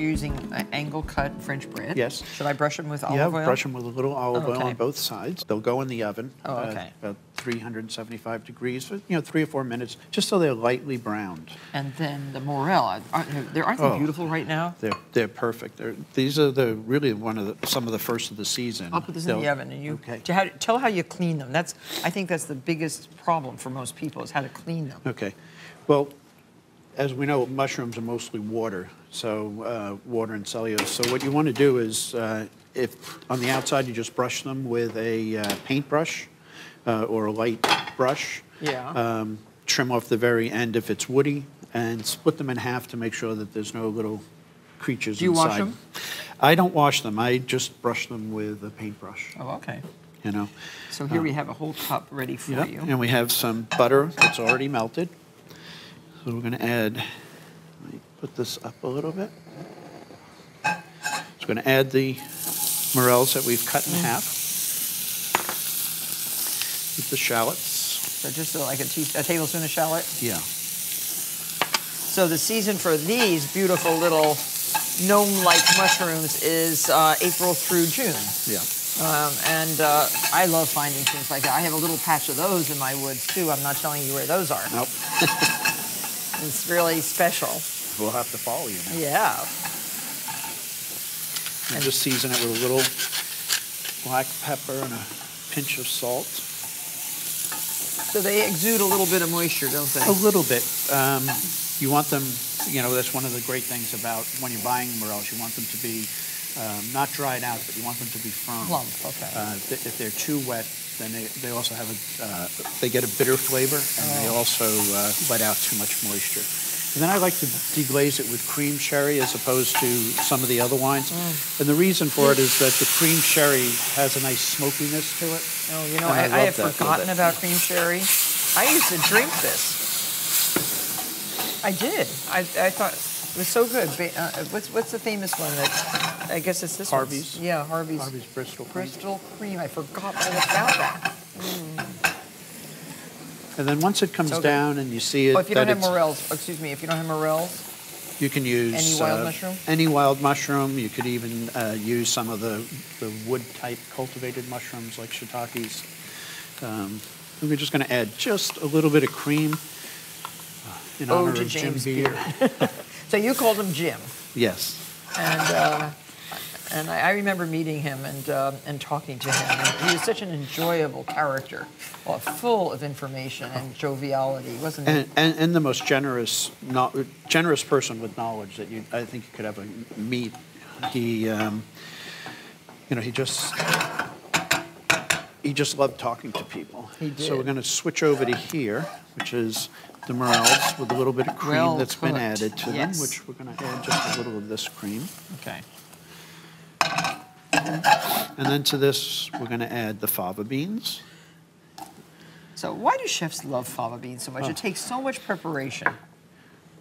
using an angle cut French bread. Yes. Should I brush them with olive yeah, oil? brush them with a little olive Oh, oil on both sides. They'll go in the oven. Oh, uh, okay. about 375 degrees for, you know, three or four minutes, just so they're lightly browned. And then the morel. Aren't they, aren't they Oh. beautiful right now? They're, they're perfect. They're, these are the really one of the, some of the first of the season. I'll put this in the oven and you Okay. to how, tell how you clean them. That's I think that's the biggest problem for most people is how to clean them. Okay. Well, as we know, mushrooms are mostly water, so uh, water and cellulose. So what you want to do is, uh, if on the outside you just brush them with a uh, paintbrush uh, or a light brush. Yeah. Um, trim off the very end if it's woody, and split them in half to make sure that there's no little creatures Do you inside. wash them? I don't wash them. I just brush them with a paintbrush. Oh, okay. You know. So here we have a whole cup ready for Yep, you. And we have some butter that's already melted. So we're going to add, let me put this up a little bit. So we're going to add the morels that we've cut in Mm. half. With the shallots. So just like a, tea, a tablespoon of shallot. Yeah. So the season for these beautiful little gnome-like mushrooms is uh, April through June. Yeah. Um, and uh, I love finding things like that. I have a little patch of those in my woods too. I'm not telling you where those are. Nope. It's really special. We'll have to follow you now. Yeah. And just season it with a little black pepper and a pinch of salt. So they exude a little bit of moisture, don't they? A little bit. Um, you want them, you know, that's one of the great things about when you're buying morels. You want them to be um, not dried out, but you want them to be firm. Plump, okay. Uh, if they- if they're too wet, then they, they also have a, uh, they get a bitter flavor, and they Oh. also uh, let out too much moisture. And then I like to deglaze it with cream sherry as opposed to some of the other wines. Mm. And the reason for it is that the cream sherry has a nice smokiness to it. Oh, you know, And I, I, have forgotten about cream sherry. I used to drink this. I did. I, I thought it was so good. Uh, what's what's the famous one that? I guess it's this one. Harvey's. Yeah, Harvey's. Harvey's Bristol cream. Bristol cream. I forgot all about that. And then once it comes So down and you see it, Oh, if you don't have it's- morels, excuse me, if you don't have morels, You can use Any wild uh, mushroom? Any wild mushroom. You could even uh, use some of the, the wood type cultivated mushrooms like shiitakes. Um, we're just going to add just a little bit of cream uh, in Oh, honor to of Jim James Beard. so you called him Jim, yes. and uh, and I, remember meeting him and um, and talking to him. And he was such an enjoyable character, well, full of information and joviality, wasn't he? And, and, and the most generous, no, generous person with knowledge that you, I think you could ever meet. He, um, you know, he just, he just loved talking to people. He did. So we're going to switch over to here, which is the morels with a little bit of cream that's been added to yes. them, which we're going to add just a little of this cream. okay. And then to this, we're going to add the fava beans. So why do chefs love fava beans so much? Oh. It takes so much preparation.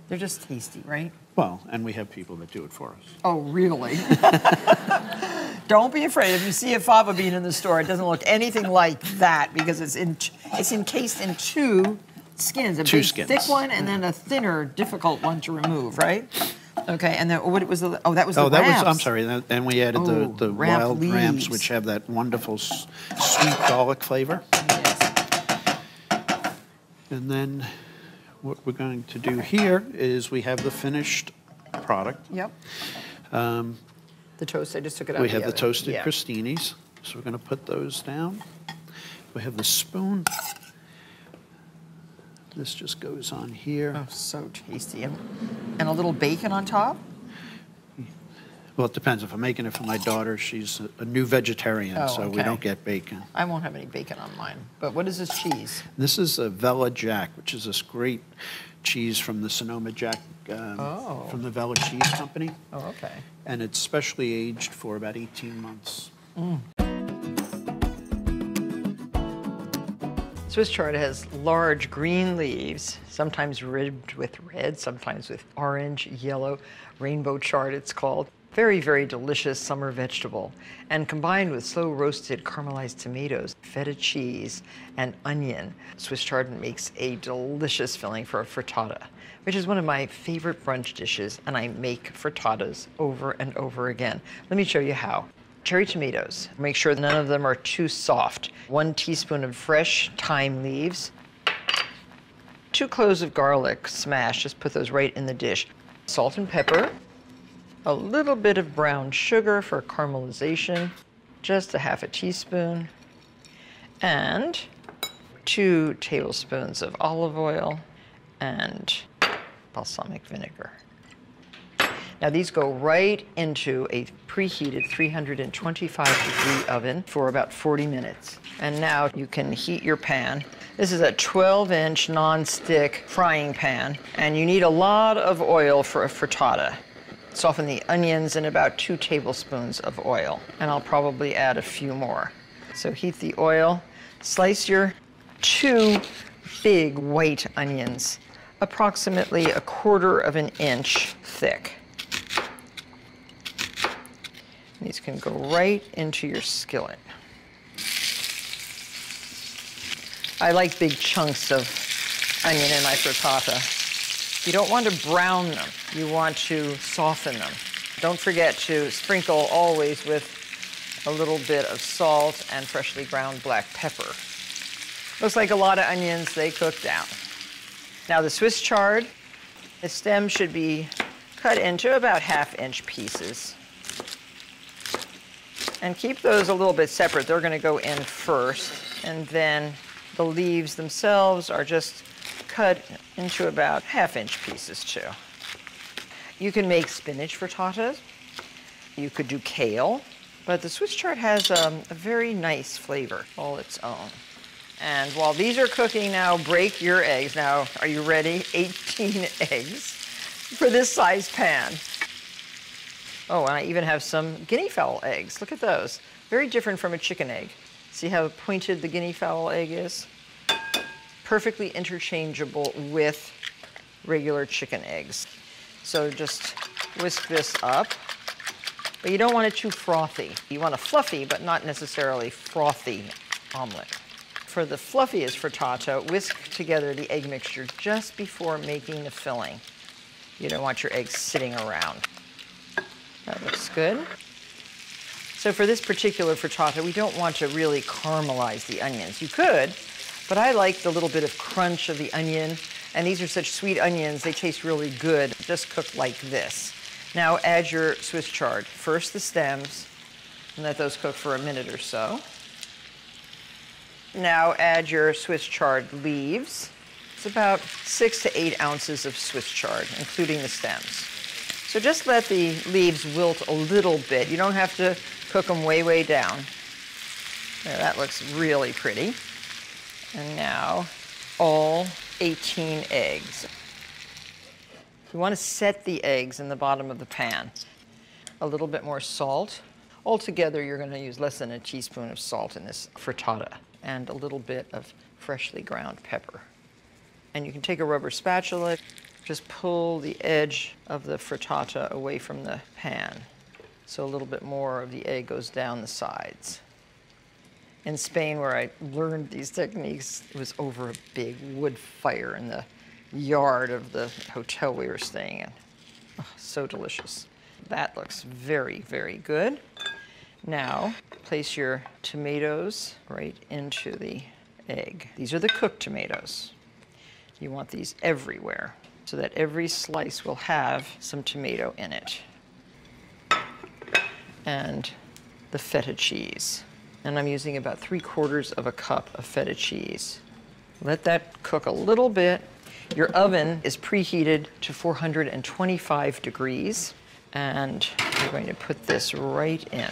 They're just tasty, right? Well, and we have people that do it for us. Oh, really? Don't be afraid. If you see a fava bean in the store, it doesn't look anything like that because it's in it's encased in two skins. A Two big skins. thick one and then a thinner, difficult one to remove, right? Okay, and then what it was the? Oh, that was the Oh, that was, I'm sorry, that- and we added Oh, the, the ramp wild ramps, which have that wonderful sweet garlic flavor. Yes. And then what we're going to do here is we have the finished product. Yep. Um, the toast. I just took it out. We have the oven. toasted Yeah. crostinis, so we're going to put those down. We have the spoon. This just goes on here. Oh, so tasty. And, and a little bacon on top. Well, it depends. If I'm making it for my daughter, she's a- new vegetarian, Oh, so we don't get bacon. I won't have any bacon on mine. But what is this cheese? This is a Vella Jack, which is this great cheese from the Sonoma Jack, um, Oh. from the Vella Cheese Company. Oh, okay. And it's specially aged for about 18 months. Swiss chard has large green leaves, sometimes ribbed with red, sometimes with orange, yellow, rainbow chard it's called. Very, very delicious summer vegetable. And combined with slow roasted caramelized tomatoes, feta cheese, and onion, Swiss chard makes a delicious filling for a frittata, which is one of my favorite brunch dishes, and I make frittatas over and over again. Let me show you how. Cherry tomatoes, make sure none of them are too soft. One teaspoon of fresh thyme leaves, two cloves of garlic smashed, just put those right in the dish. Salt and pepper, a little bit of brown sugar for caramelization, just a half a teaspoon, and two tablespoons of olive oil and balsamic vinegar. Now these go right into a preheated 325 degree oven for about 40 minutes. And now you can heat your pan. This is a 12 inch non-stick frying pan and you need a lot of oil for a frittata. Soften the onions in about two tablespoons of oil and I'll probably add a few more. So heat the oil, slice your two big white onions, approximately a quarter of an inch thick. These can go right into your skillet. I like big chunks of onion in my frittata. You don't want to brown them. You want to soften them. Don't forget to sprinkle always with a little bit of salt and freshly ground black pepper. Looks like a lot of onions, they cook down. Now the Swiss chard, the stem should be cut into about half inch pieces. And keep those a little bit separate. They're gonna go in first, and then the leaves themselves are just cut into about half inch pieces too. You can make spinach frittatas. You could do kale, but the Swiss chard has um, a very nice flavor all its own. And while these are cooking now, break your eggs. Now, are you ready? 18 eggs for this size pan. Oh, and I even have some guinea fowl eggs. Look at those. Very different from a chicken egg. See how pointed the guinea fowl egg is? Perfectly interchangeable with regular chicken eggs. So just whisk this up. But you don't want it too frothy. You want a fluffy, but not necessarily frothy omelet. For the fluffiest frittata, whisk together the egg mixture just before making the filling. You don't want your eggs sitting around. That looks good. So for this particular frittata, we don't want to really caramelize the onions. You could, but I like the little bit of crunch of the onion. And these are such sweet onions, they taste really good, just cooked like this. Now add your Swiss chard. First the stems, and let those cook for a minute or so. Now add your Swiss chard leaves. It's about six to eight ounces of Swiss chard, including the stems. So just let the leaves wilt a little bit. You don't have to cook them way, way down. There, that looks really pretty. And now all 18 eggs. You want to set the eggs in the bottom of the pan. A little bit more salt. Altogether, you're going to use less than a teaspoon of salt in this frittata and a little bit of freshly ground pepper. And you can take a rubber spatula, just pull the edge of the frittata away from the pan. So a little bit more of the egg goes down the sides. In Spain, where I learned these techniques, it was over a big wood fire in the yard of the hotel we were staying in. Oh, so delicious. That looks very, very good. Now, place your tomatoes right into the egg. These are the cooked tomatoes. You want these everywhere so that every slice will have some tomato in it. And the feta cheese. And I'm using about three quarters of a cup of feta cheese. Let that cook a little bit. Your oven is preheated to 425 degrees. And we're going to put this right in.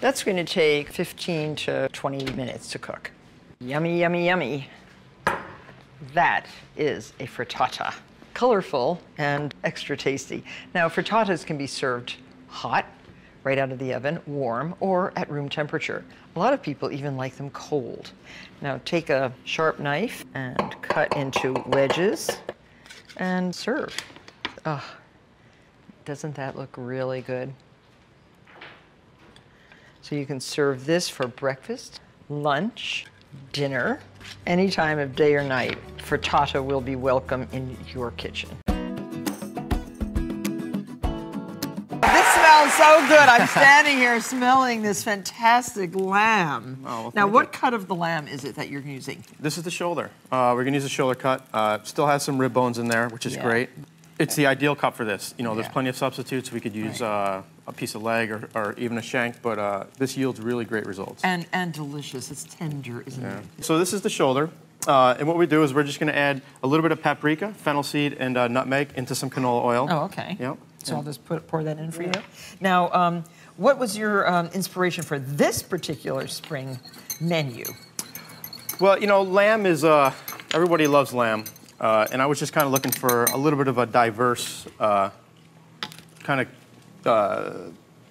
That's going to take 15 to 20 minutes to cook. Yummy, yummy, yummy. That is a frittata. Colorful and extra tasty. Now, frittatas can be served hot, right out of the oven, warm, or at room temperature. A lot of people even like them cold. Now, take a sharp knife and cut into wedges and serve. Oh, doesn't that look really good? So you can serve this for breakfast, lunch, dinner, any time of day or night. Frittata will be welcome in your kitchen. This smells so good. I'm standing here smelling this fantastic lamb. Oh, well, now, what you. cut of the lamb is it that you're using? This is the shoulder. Uh, we're gonna use a shoulder cut. Uh, still has some rib bones in there, which is Yeah. great. It's the ideal cut for this. You know, there's Yeah. plenty of substitutes. We could use Right. uh, a piece of leg or, or even a shank, but uh, this yields really great results. And and delicious. It's tender, isn't Yeah. it? So this is the shoulder. Uh, and what we do is we're just gonna add a little bit of paprika, fennel seed, and uh, nutmeg into some canola oil. Oh, okay. Yep. So I'll just put, pour that in for you. Now, um, what was your um, inspiration for this particular spring menu? Well, you know, lamb is, uh, everybody loves lamb. Uh, and I was just kind of looking for a little bit of a diverse uh, kind of uh,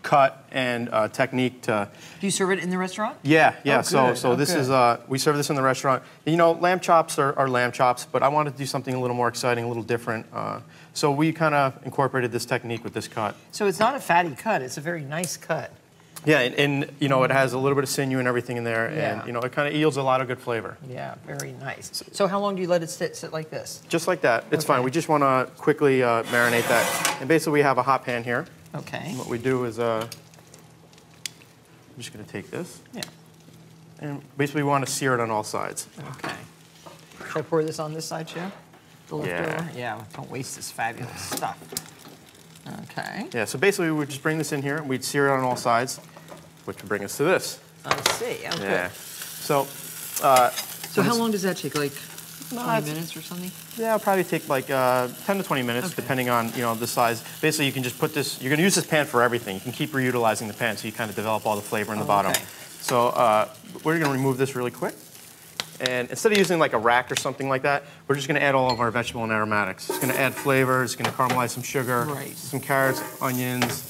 cut and uh, technique to. Do you serve it in the restaurant? Yeah, yeah. Oh, so, good. so Oh, this is uh, we serve this in the restaurant. You know, lamb chops are, are lamb chops, but I wanted to do something a little more exciting, a little different. Uh, so we kind of incorporated this technique with this cut. So it's not a fatty cut. It's a very nice cut. Yeah, and, and you know, it has a little bit of sinew and everything in there, Yeah. and you know, it kind of yields a lot of good flavor. Yeah, very nice. So how long do you let it sit, sit like this? Just like that, it's fine. We just want to quickly uh, marinate that. And basically, we have a hot pan here. Okay. What we do is, uh, I'm just going to take this, Yeah. and basically, we want to sear it on all sides. Okay. Should I pour this on this side too? The Yeah. leftover? Yeah. Don't waste this fabulous stuff. Okay. Yeah, so basically, we would just bring this in here, and we'd sear it on all sides, which would bring us to this. I see. Okay. Yeah. So, uh, So how long does that take? Like No, 20 minutes or something? yeah, it'll probably take like uh, 10 to 20 minutes, Okay. depending on you know the size. Basically, you can just put this. You're going to use this pan for everything. You can keep reutilizing the pan, so you kind of develop all the flavor in the Oh, bottom. okay. So uh, we're going to remove this really quick, and instead of using like a rack or something like that, we're just going to add all of our vegetable and aromatics. It's going to add flavor. It's going to caramelize some sugar, Right. some carrots, onions.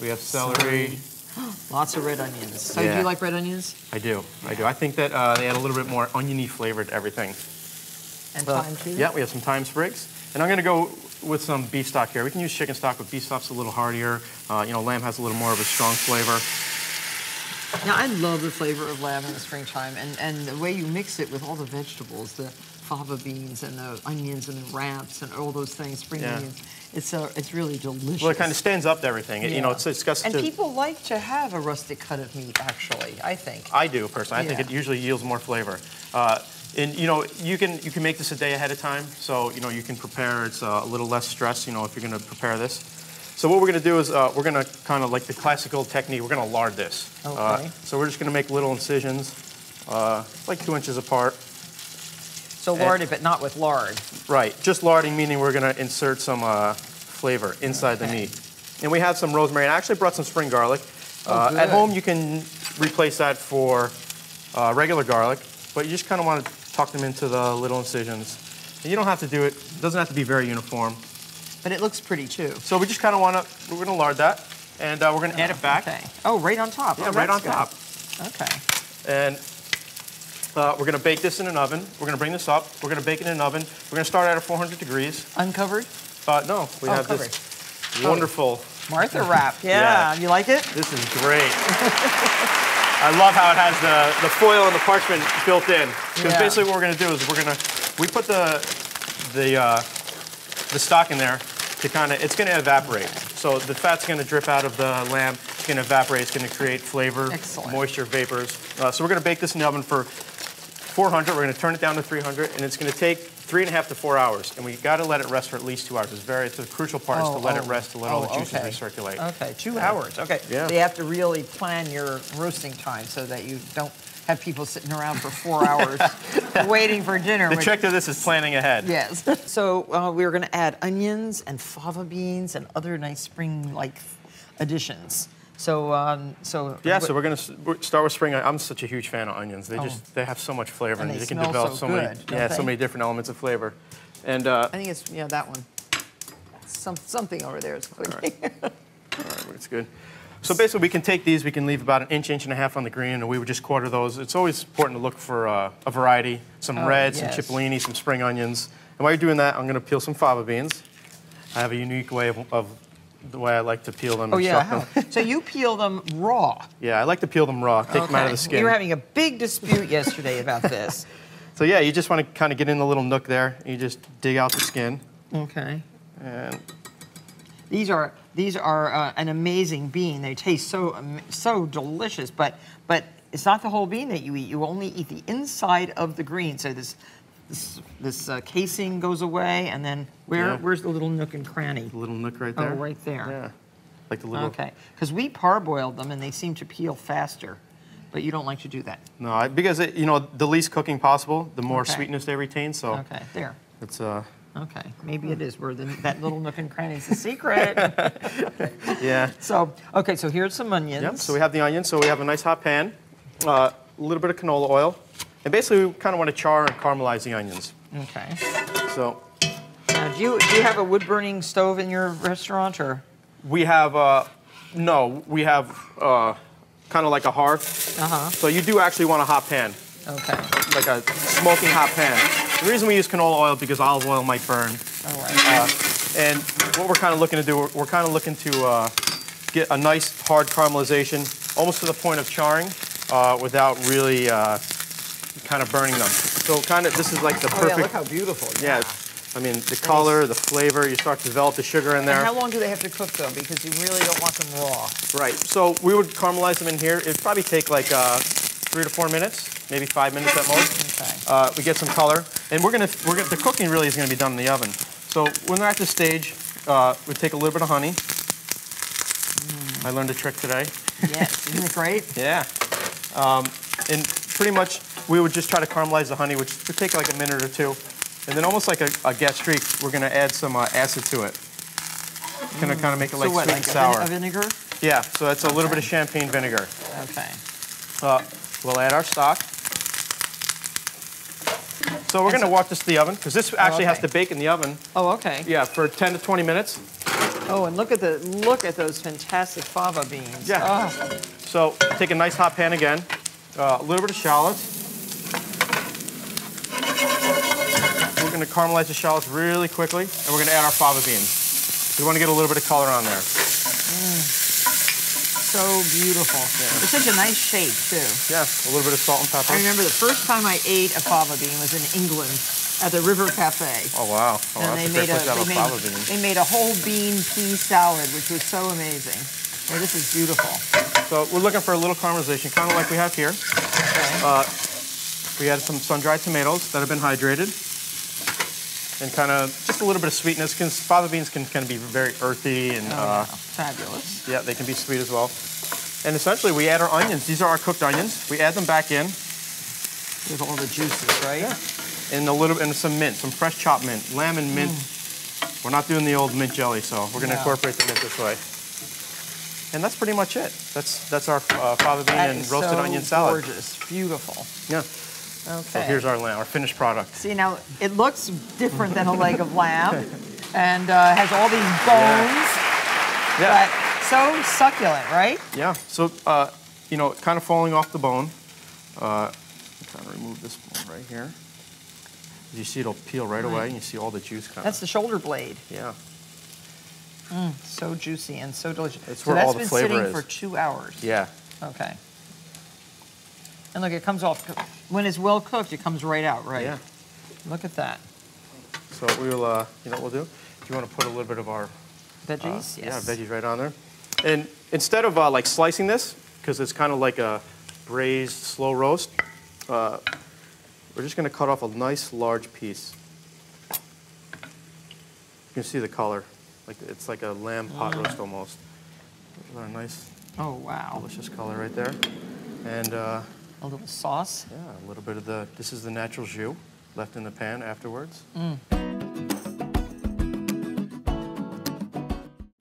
We have celery. Lots of red onions. So do you like red onions? I do. I do. I think that uh, they add a little bit more oniony flavor to everything. And Uh, thyme too? Yeah, we have some thyme sprigs. And I'm going to go with some beef stock here. We can use chicken stock, but beef stock's a little heartier. Uh, you know, lamb has a little more of a strong flavor. Now, I love the flavor of lamb in the springtime, and, and the way you mix it with all the vegetables, the fava beans and the onions and the wraps and all those things, spring Yeah. onions. It's uh, it's really delicious. Well, it kind of stands up to everything. It- You know, it's, it's got And people like to have a rustic cut of meat, actually. I think. I do personally. I think it usually yields more flavor. Uh, and you know, you can you can make this a day ahead of time, so you know you can prepare. It's uh, a little less stress. You know, if you're going to prepare this. So what we're going to do is uh, we're going to kind of like the classical technique. We're going to lard this. Uh, Okay. so we're just going to make little incisions, uh, like two inches apart. So lard it, but not with lard. Right, just larding, meaning we're gonna insert some uh, flavor inside the meat. And we have some rosemary, and I actually brought some spring garlic. Oh, uh, at home, you can replace that for uh, regular garlic, but you just kind of want to tuck them into the little incisions. And you don't have to do it, it doesn't have to be very uniform. But it looks pretty too. So we just kind of want to, we're gonna lard that, and uh, we're gonna add it back. Okay. Oh, right on top. Yeah, Oh, right on that's top. Okay. And uh, we're gonna bake this in an oven. We're gonna bring this up. We're gonna bake it in an oven. We're gonna start at a 400 degrees. Uncovered? Uh, no, we Oh, have covered. this wonderful Martha wrap. Yeah. Yeah. You like it? This is great. I love how it has the, the foil and the parchment built in. Because Yeah. basically what we're going to do is we're going to, we put the, the, uh, the stock in there to kind of, it's going to evaporate. So the fat's going to drip out of the lamb. It's going to evaporate. It's going to create flavor, Excellent. moisture, vapors. Uh, so we're going to bake this in the oven for 400. We're going to turn it down to 300, and it's going to take three and a half to four hours. And we got to let it rest for at least two hours. It's very, it's a crucial part is to let it rest to let all the oh, juices okay. recirculate. Okay, two hours. Okay. Yeah. So you have to really plan your roasting time so that you don't have people sitting around for four hours waiting for dinner. The which- trick to this is planning ahead. Yes. So uh, we're going to add onions and fava beans and other nice spring-like additions. So, um, so Yeah, so we're gonna start with spring. Onions. I'm such a huge fan of onions. They Oh. just they have so much flavor, And and, they they can develop so many good, don't yeah they? so many different elements of flavor. And uh, I think it's yeah that one. Some something over there is clicking. all right, it's good. So basically, we can take these. We can leave about an inch, inch and a half on the green, and we would just quarter those. It's always important to look for uh, a variety, some Oh, red, yes. some cipollini, some spring onions. And while you're doing that, I'm gonna peel some fava beans. I have a unique way of, of the way I like to peel them. Oh yeah. so you peel them raw. Yeah, I like to peel them raw, take them out of the skin. We were having a big dispute yesterday about this. So yeah, you just want to kind of get in the little nook there. and You just dig out the skin, Okay. and These are these are uh, an amazing bean. They taste so am- so delicious, but but it's not the whole bean that you eat. You only eat the inside of the green. So this this this uh, casing goes away, and then where Yeah. where's the little nook and cranny? the little nook right there. Oh, right there. Yeah, like the little. Okay, because we parboiled them and they seem to peel faster, but you don't like to do that. No, I, because it, you know the least cooking possible, the more Okay. sweetness they retain. So Okay, there. it's uh Okay, maybe it is where the, that little nook and cranny is the secret. yeah. so okay, so here's some onions. Yep. So we have the onion. So we have a nice hot pan, uh, a little bit of canola oil, and basically we kind of want to char and caramelize the onions. Okay. So Now, do you do you have a wood burning stove in your restaurant or? we have uh, no, we have uh, kind of like a hearth. Uh huh. So you do actually want a hot pan, Okay. like a smoking hot pan. The reason we use canola oil because olive oil might burn. All right. Uh, and what we're kind of looking to do, we're, we're kind of looking to uh, get a nice hard caramelization, almost to the point of charring, uh, without really uh, kind of burning them. So kind of, this is like the perfect. oh yeah, look how beautiful. yeah, I mean, the color, the flavor, you start to develop the sugar in And there. how long do they have to cook though? Because you really don't want them raw. Right. So we would caramelize them in here. It'd probably take like uh, three to four minutes, maybe five minutes at most. Okay. Uh, we get some color, and we're gonna, we're gonna, the cooking really is gonna be done in the oven. So when they're at this stage, uh, we take a little bit of honey. I learned a trick today. Yes. Isn't it great? Yeah. Um, and pretty much, we would just try to caramelize the honey, which would take like a minute or two. And then almost like a, a gastrique, we're gonna add some uh, acid to it. Gonna kind of make it like so what, sweet like and a, sour. vin- a vinegar? Yeah, so that's a little bit of champagne vinegar. Okay. Uh, we'll add our stock. So we're going to walk this to the oven because this actually has okay. to bake in the oven. Oh, okay. Yeah, for 10 to 20 minutes. Oh, and look at the look at those fantastic fava beans. Yeah. Oh, So take a nice hot pan again, uh, a little bit of shallots. We're going to caramelize the shallots really quickly, and we're going to add our fava beans. We want to get a little bit of color on there. so beautiful. It's such a nice shape too. Yes, a little bit of salt and pepper. I remember the first time I ate a fava bean was in England at the River Cafe. Oh wow! Oh, and they made a place to have they made, they made a whole bean pea salad, which was so amazing. Oh, this is beautiful. So we're looking for a little caramelization, kind of like we have here. Okay. Uh, We added some sun-dried tomatoes that have been hydrated, and kind of just a little bit of sweetness. Because fava beans can kind of be very earthy, and Oh, uh, yeah. Fabulous. yeah, they can be sweet as well. And essentially, we add our onions. These are our cooked onions. We add them back in, With all the juices, right? Yeah. and a little, bit and some mint, some fresh chopped mint, lamb and mint. We're not doing the old mint jelly, so we're going to No. incorporate the mint this way. And that's pretty much it. That's that's our uh, fava bean That and roasted so onion salad. Gorgeous, beautiful. Yeah. Okay. So here's our lamb, our finished product. See now, it looks different than a leg of lamb, and uh, has all these bones, Yeah. but so succulent, right? Yeah. So, uh, you know, kind of falling off the bone. Uh, I'm trying to remove this bone right here. You see it'll peel right away, and you see all the juice kind That's the shoulder blade. Yeah. So juicy and so delicious. It's so where that's all the been sitting for two hours. Yeah. Okay. And look, it comes off. When it's well cooked, it comes right out, right? Yeah. Look at that. So we will. Uh, you know what we'll do? Do you want to put a little bit of our uh, Veggies? yeah veggies right on there? And instead of uh, like slicing this, because it's kind of like a braised slow roast, uh, we're just going to cut off a nice large piece. You can see the color, like it's like a lamb pot Mm. roast almost. Our nice, Oh, wow. delicious color right there, and uh, A little sauce. yeah, a little bit of the. This is the natural jus left in the pan afterwards.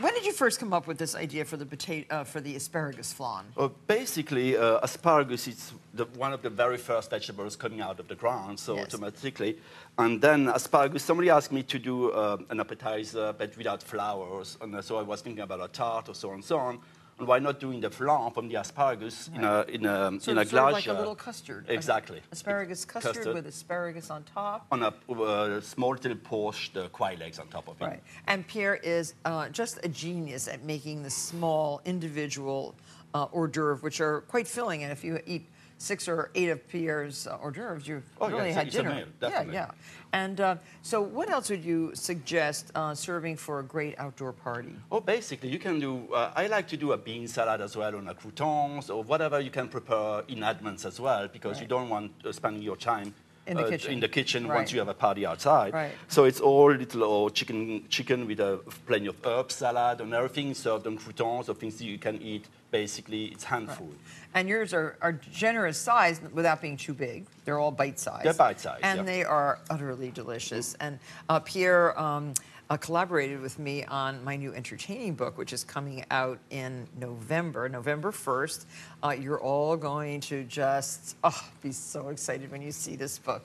When did you first come up with this idea for the potato, uh, for the asparagus flan? Well, basically, uh, asparagus is the, one of the very first vegetables coming out of the ground, so Yes. automatically. And then asparagus, somebody asked me to do uh, an appetizer, but without flowers. And uh, so I was thinking about a tart or so on and so on. And why not doing the flan from the asparagus in a in a So in a it's sort of like a little custard. Exactly. Asparagus custard, Custard. with asparagus on top. On a uh, small little poached uh, quail eggs on top of it. Right. And Pierre is uh, just a genius at making the small individual uh, hors d'oeuvres, which are quite filling. And if you eat six or eight of Pierre's uh, hors d'oeuvres, you've Oh, really a- had dinner. meal, yeah, yeah. And uh, so, what else would you suggest uh, serving for a great outdoor party? Oh, basically, you can do. Uh, I like to do a bean salad as well on a croutons or whatever you can prepare in advance as well, because you don't want uh, spending your time In the uh, kitchen. in the kitchen Right. once you have a party outside. Right. So it's all little oh, chicken, chicken with a plenty of herb salad and everything served on croutons or things that you can eat. Basically, it's hand food. And yours are, are generous size without being too big. They're all bite sized. They're bite-sized, And yeah. they are utterly delicious. And uh, Pierre um, uh, collaborated with me on my new entertaining book, which is coming out in November, November 1st. Uh, you're all going to just oh, be so excited when you see this book.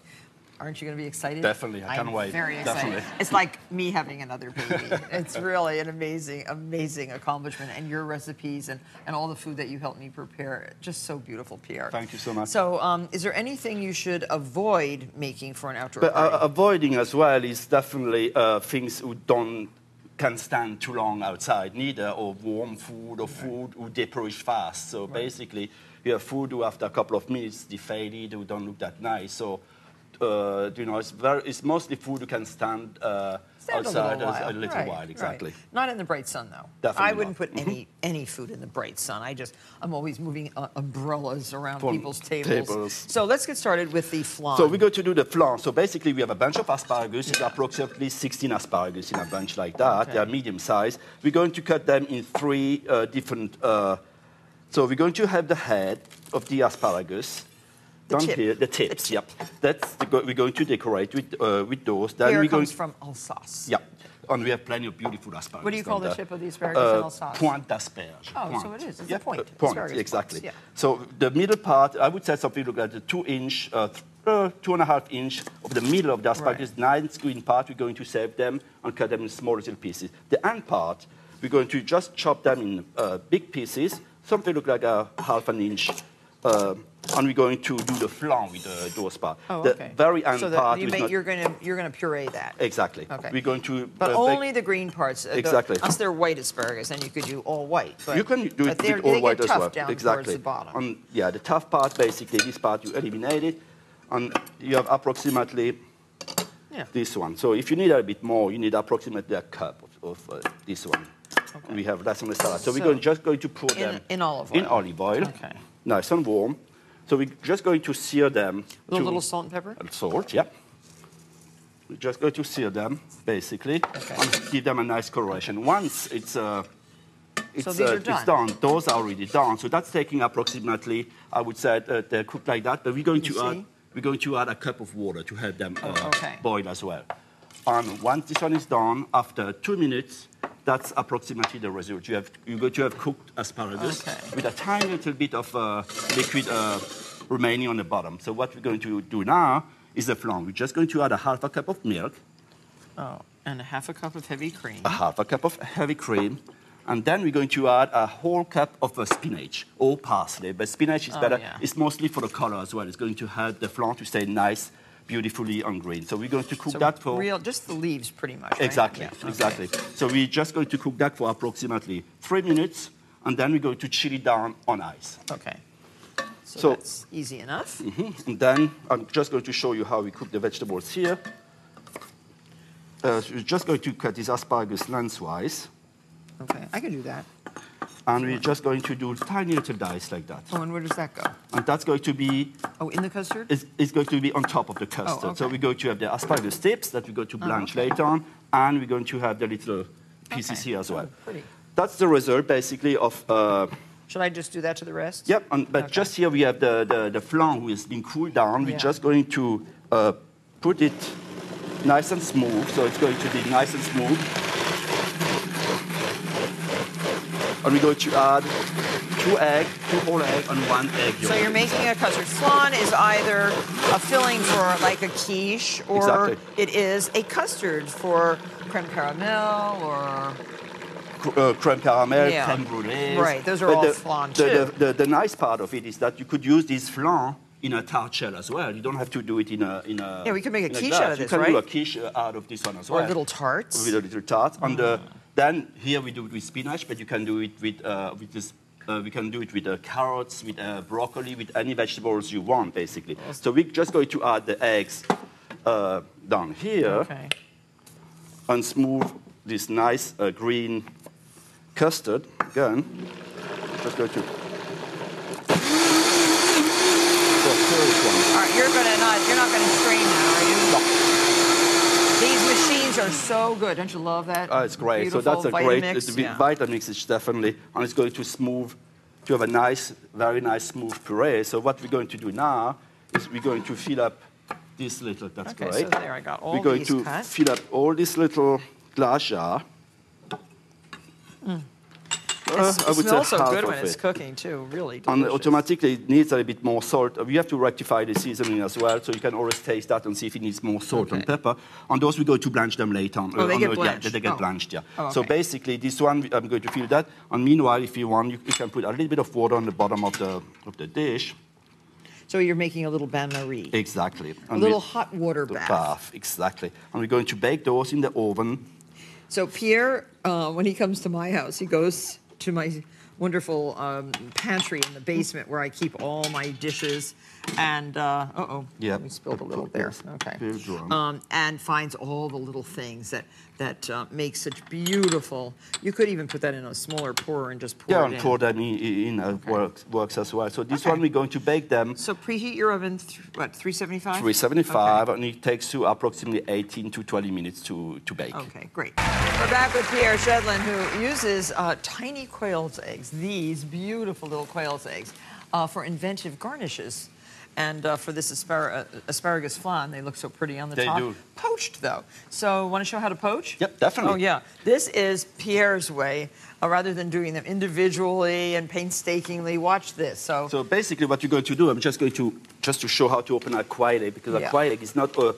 Aren't you going to be excited? Definitely, I can't I'm wait. Very excited. Definitely. It's like me having another baby. it's really an amazing, amazing accomplishment. And your recipes and, and all the food that you helped me prepare, just so beautiful, Pierre. Thank you so much. So, um, is there anything you should avoid making for an outdoor But party? uh, avoiding as well is definitely uh, things who don't can stand too long outside, neither or warm food or food who deperish fast. So basically, you have food who after a couple of minutes defaded, who don't look that nice. So. Uh, you know, it's very. It's mostly food you can stand, uh, Stand outside a little while. a little Right, while, right. exactly. Not in the bright sun, though. Definitely I wouldn't not. put any any food in the bright sun. I just I'm always moving uh, umbrellas around people's tables. tables. So let's get started with the flan. So we're going to do the flan. So basically, we have a bunch of asparagus. It's approximately 16 asparagus in a bunch like that. They are medium size. We're going to cut them in three uh, different. Uh, so we're going to have the head of the asparagus. The down here, the The tips. tip. Yep. That's the, go- we're going to decorate with uh, with those. Then Pierre we're going. comes from Alsace. Yeah. And we have plenty of beautiful asparagus. What do you call the there. tip of the asparagus in Uh, Alsace? Pointe d'asperge. Oh, so Pointe. it is. It's a point. uh, Point, Asparagus exactly. points, yeah. So the middle part, I would say something like the two inch, uh, th- uh, two and a half inch of the middle of the asparagus, nice green part, we're going to save them and cut them in small little pieces. The end part, we're going to just chop them in uh, big pieces, something look like a half an inch. Uh, and we're going to do the flan with the those parts. Oh, the very end so the, part you is make, you're going to you're going to puree that. exactly. Okay. We're going to But uh, only the green parts. uh, Exactly. Unless they're white asparagus, then you could do all white. But, you can do it with all white as well. down exactly. the bottom. On, yeah, the tough part, basically, this part you eliminate it, and you have approximately yeah. this one. So if you need a bit more, you need approximately a cup of, of uh, this one. We have less on the salad. So, we're going, just going to pour in- them in olive In oil. olive oil. Okay. Nice and warm. So we're just going to sear them. With a little salt and pepper? and salt, yeah. We're just going to sear them, basically, Okay. and give them a nice coloration. Once it's, uh, it's, these are it's done? done, those are already done. So that's taking approximately, I would say, uh, they're cooked like that. But we're going You to add, we're going to add a cup of water to help them uh, Oh, okay. boil as well. And once this one is done, after two minutes, that's approximately the result. You have, you're going to have cooked asparagus Okay. with a tiny little bit of uh, liquid uh, remaining on the bottom. So what we're going to do now is the flan. We're just going to add a half a cup of milk, Oh, and a half a cup of heavy cream. a half a cup of heavy cream, and then we're going to add a whole cup of uh, spinach or parsley. But spinach is Oh, better. yeah. It's mostly for the color as well. It's going to help the flan to stay nice, beautifully on green. So we're going to cook So that for real, just the leaves, pretty much. right? Exactly, Yeah, okay. exactly. So we're just going to cook that for approximately three minutes, and then we're going to chill it down on ice. Okay. So, So- that's easy enough. Mhm. And then I'm just going to show you how we cook the vegetables here. Uh, so we're just going to cut this asparagus lengthwise, Okay, I can do that. And we're just going to do tiny little dice like that. Oh, and where does that go? And that's going to be Oh, in the custard? it's, it's going to be on top of the custard. So okay. we're going to have the asparagus tips that we're going to Oh, blanch okay. later on, and we're going to have the little pieces Okay. here as well. Oh. That's the result, basically, of uh, Should I just do that to the rest? Yep, and, but Okay. just here we have the, the, the flan who has been cooled down. We're just going to uh, put it nice and smooth, so it's going to be nice and smooth. And we're going to add two egg, two whole egg, and one egg yolk. So you're making a custard. Flan is either a filling for like a quiche, or Exactly. it is a custard for creme caramel or uh, creme caramel, Yeah. creme brulee. Right, those are But all the, flan the, too. The, the, the nice part of it is that you could use this flan in a tart shell as well. You don't have to do it in a in a. Yeah, we could make a quiche glass. out of you this, can do a quiche uh, out of this one as Or well. little tarts. With a little tart. And uh, then here we do it with spinach, but you can do it with uh, with this. Uh, we can do it with uh, carrots, with uh, broccoli, with any vegetables you want, basically. So we're just going to add the eggs uh, down here Okay. and smooth this nice uh, green custard. Again, just go to. So first one. All right, you're gonna not you're not gonna strain that, are you? These machines are so good. Don't you love that? Oh, it's great. so that's a great Vitamix, the yeah. Vitamix is definitely, and it's going to smooth, to have a nice, very nice smooth puree. So what we're going to do now is we're going to fill up this little. That's Okay, great. so there I got all we're going these to cut. fill up all this little glass jar. Mm. Uh, I it would say smells so half good of when it's cooking too. Really And delicious. automatically it needs a little bit more salt. We have to rectify the seasoning as well, so you can always taste that and see if it needs more salt and pepper. And those we go to blanch them later on. Oh, they on get the- blanched. Yeah, they get Oh. blanched, yeah. Oh, So basically, this one, I'm going to fill that. And meanwhile, if you want, you, you can put a little bit of water on the bottom of the, of the dish. so you're making a little bain marie, Exactly. a little hot water bath. bath, exactly. And we're going to bake those in the oven. So Pierre, uh, when he comes to my house, he goes to my wonderful um, pantry in the basement where I keep all my dishes, and uh oh, Yep. we spilled a little there. Okay, um, and finds all the little things that that uh, make such beautiful. You could even put that in a smaller pourer and just pour Yeah, and in. pour them in, in uh, works, works as well. So this Okay. one, we're going to bake them So preheat your oven, th- what, 375? 375, and it takes you approximately 18 to 20 minutes to, to bake. Okay, great. We're back with Pierre Schaedelin, who uses uh, tiny quail's eggs, these beautiful little quail's eggs, uh, for inventive garnishes. And uh, for this aspar- uh, asparagus flan, they look so pretty on the They top. do. Poached, though. So, want to show how to poach? Yep, definitely. Oh, yeah. This is Pierre's way. Uh, rather than doing them individually and painstakingly, watch this. So, So basically, what you're going to do, I'm just going to just to show how to open a quail egg because Yeah. a quail egg is not a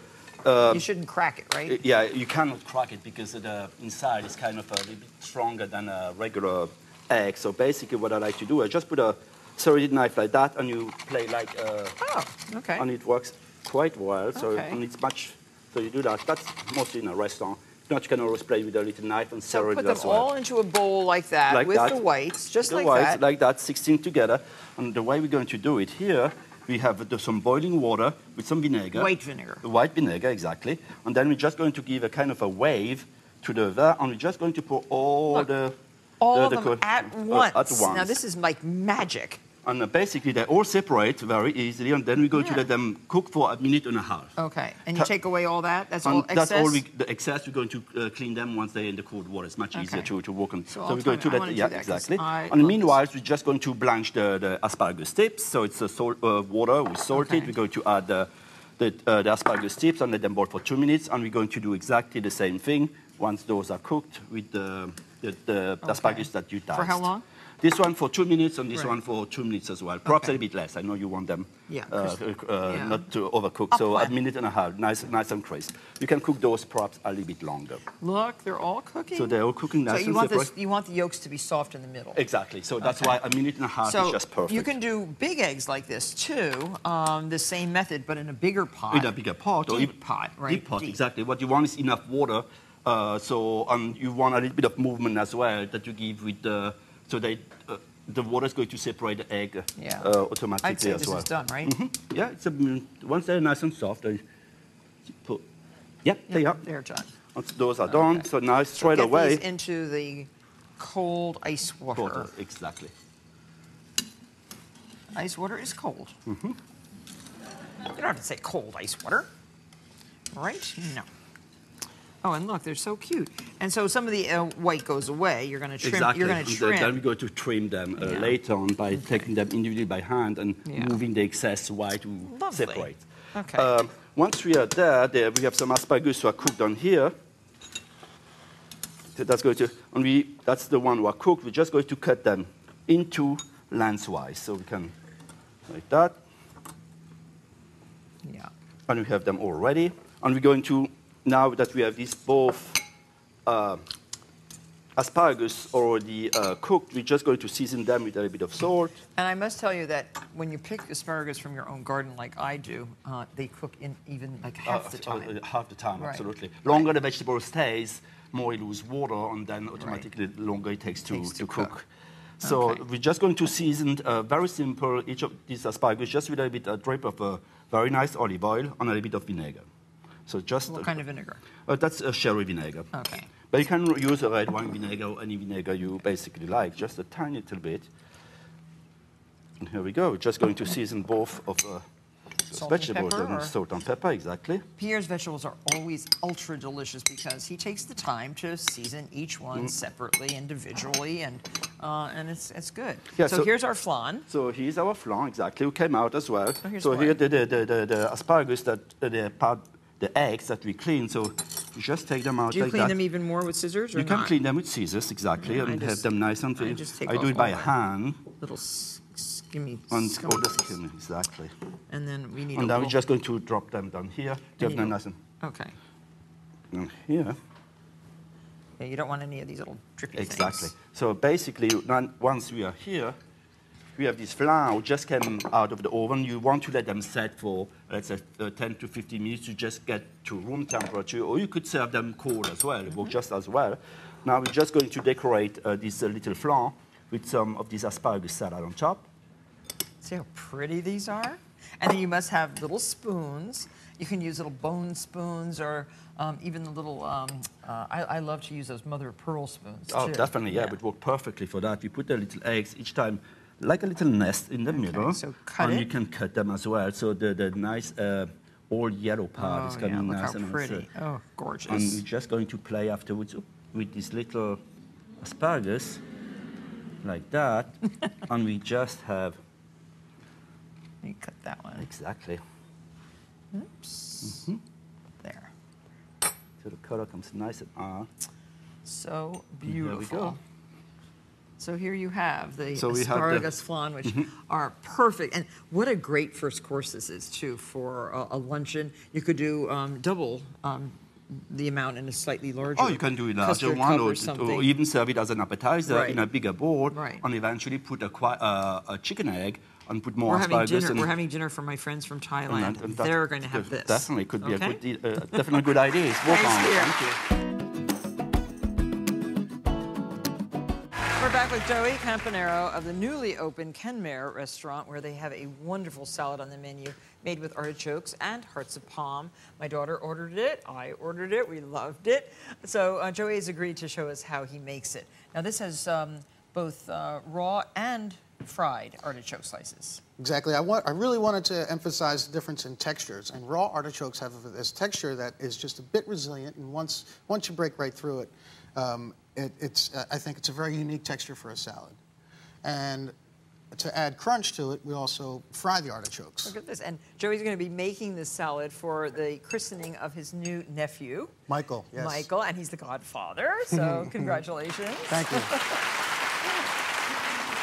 you shouldn't crack it, right? yeah you cannot crack it because the inside is kind of a little bit stronger than a regular egg. So basically, what I like to do, I just put a serrated knife like that, and you play like, uh, oh, okay. and it works quite well. So Okay. and it's much. So you do that. That's mostly in a restaurant. Not, you can always play with a little knife and So serrate put it them as well. all into a bowl like that Like with that. the whites, just the like whites, that. like that, 16 together. And the way we're going to do it here, we have the, some boiling water with some vinegar. White vinegar. White vinegar, exactly. And then we're just going to give a kind of a wave to the there, and we're just going to pour all Look, the all the, of the them at uh, once. at once. Now this is like magic. And uh, basically they all separate very easily, and then we're going Yeah. to let them cook for a minute and a half. Okay, and you Ta- take away all that. That's all excess. that's all we, the excess. We're going to uh, clean them once they're in the cold water. It's much easier to, to work on. So I'll we're going to. Let yeah do that exactly. And meanwhile, we're just going to blanch the, the asparagus tips. So it's a salt uh, water. We salt Okay. it. We're going to add the the, uh, the asparagus tips and let them boil for two minutes. And we're going to do exactly the same thing once those are cooked with the the, the asparagus that you diced. For how long? This one for two minutes and this Right. one for two minutes as well. Perhaps Okay. a little bit less. I know you want them Yeah, uh, uh, Yeah. not to overcook. So a minute and a half, nice, nice and crisp. You can cook those perhaps a little bit longer. Look, they're all cooking. So they're all cooking So nice you and want this, you want the yolks to be soft in the middle. Exactly. So that's Okay. why a minute and a half So is just perfect. you can do big eggs like this too, um, the same method, but in a bigger pot. in a bigger pot or Deep even pot, right? Deep pot, Deep. exactly. What you want is enough water. Uh, so and you want a little bit of movement as well that you give with the so they uh, the water is going to separate the egg Yeah. uh, automatically I'd say as this well. is done, right? Mhm. Yeah, it's a, once they're nice and soft, I put. Yep, Yeah, there you are. They're done. Once those are done, Okay. so now straight Get away. these into the cold ice water. water, exactly. Ice water is cold. Mm-hmm. You don't have to say cold ice water, right? No. Oh, and look, they're so cute. And so some of the uh, white goes away. You're going to trim. Exactly. You're going to trim. then- we're going to trim them uh, Yeah. later on by taking them individually by hand and Yeah. moving the excess white to Lovely. separate. Okay. Um, once we are there, there, we have some asparagus who are cooked on here. So that's going to, and we, that's the one who are cooked. We're just going to cut them into lengthwise. So we can, like that. yeah. and we have them all ready. And we're going to, now that we have these both uh, asparagus already uh, cooked, we're just going to season them with a little bit of salt. And I must tell you that when you pick asparagus from your own garden like I do, uh, they cook in even like half the Uh, uh, time. half the time, Right. absolutely. Longer the vegetable stays, more you lose water, and then automatically longer it takes to, Takes to, to cook. cook. So Okay. we're just going to season uh, very simple each of these asparagus just with a little bit a drip of a very nice olive oil and a little bit of vinegar. So just What kind of vinegar? uh, that's a sherry vinegar. Okay. But you can use a red wine vinegar or any vinegar you basically like, just a tiny little bit. And here we go. Just going to season both of uh, those Salt vegetables pepper, and salt and pepper, exactly. Pierre's vegetables are always ultra delicious because he takes the time to season each one Mm. separately, individually, and uh, and it's it's good. Yeah, so, so- here's our flan. So here's our flan, exactly, who came out as well. here's so here one. the, the, the, the, the asparagus, that uh, the, part, the eggs that we clean, so you just take them out Do you like clean that. them even more with scissors or you can not? clean them with scissors, exactly, Yeah, and just- have them nice and I just take I do it by hand, Little skimmy. and all the skin, exactly. And then we need And now we're just going to drop them down here. I have them nice and Okay. and here. Yeah, you don't want any of these little drippy Exactly. things. Exactly. So basically, once we are here, we have this flour just came out of the oven. You want to let them set for, let's say, uh, 10 to 15 minutes to just get to room temperature, or you could serve them cold as well, it Mm-hmm. works just as well. Now we're just going to decorate uh, this uh, little flan with some of this asparagus salad on top. See how pretty these are? And then you must have little spoons. You can use little bone spoons or um, even the little, um, uh, I, I love to use those mother of pearl spoons Oh, too. definitely, yeah, it would work perfectly for that. We put the little eggs each time, like a little nest in the middle. so cut and it. you can cut them as well. So the, the nice uh, all yellow part Oh, is yeah, coming look nice how and pretty. nice. Uh, oh, gorgeous. And we're just going to play afterwards with this little asparagus, like that. and we just have, you cut that one. exactly, Oops. Mm-hmm. There. so the color comes nice and on. So here we beautiful. So here you have the So we have the- asparagus flan, which are perfect. And what a great first course this is, too, for a, a luncheon. You could do um, double um, the amount in a slightly larger Oh, you can do it larger custard one, or, or or even serve it as an appetizer Right. in a bigger bowl, Right. and eventually put a, uh, a chicken egg and put more we're having asparagus. dinner. and, We're having dinner for my friends from and Thailand. that- and that They're going to have this. Definitely could be okay? a good, uh, definitely a good idea. It's on Thank you. With Joey Campanaro of the newly opened Kenmare restaurant, where they have a wonderful salad on the menu made with artichokes and hearts of palm. My daughter ordered it. I ordered it. We loved it. So uh, Joey has agreed to show us how he makes it. Now this has um, both uh, raw and fried artichoke slices. Exactly. I want. I really wanted to emphasize the difference in textures. And raw artichokes have this texture that is just a bit resilient. And once once you break right through it, um, it it's. Uh, I think it's a very unique texture for a salad. And to add crunch to it, we also fry the artichokes. Look at this. And Joey's going to be making this salad for the christening of his new nephew, Michael. Yes. Michael, and he's the godfather. So congratulations. Thank you.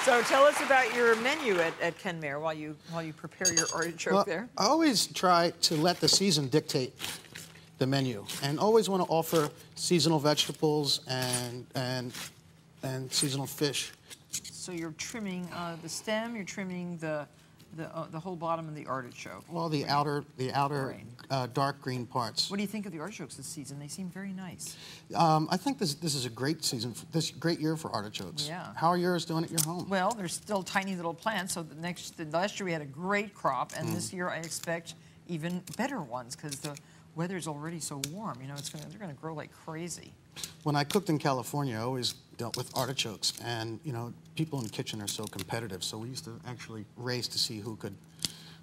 So tell us about your menu at, at Kenmare while you while you prepare your artichoke Well, there. I always try to let the season dictate the menu, and always want to offer seasonal vegetables and and and seasonal fish. So you're trimming uh, the stem, you're trimming the the, uh, the whole bottom of the artichoke. Well, the outer the outer uh, dark green parts. What do you think of the artichokes this season? They seem very nice. Um, I think this this is a great season. For, this great year for artichokes. Yeah. How are yours doing at your home? Well, they're still tiny little plants. So the next the last year we had a great crop, and Mm. this year I expect even better ones because the weather's already so warm. You know, it's gonna they're gonna grow like crazy. When I cooked in California, I always dealt with artichokes, and you know, people in the kitchen are so competitive. So we used to actually race to see who could.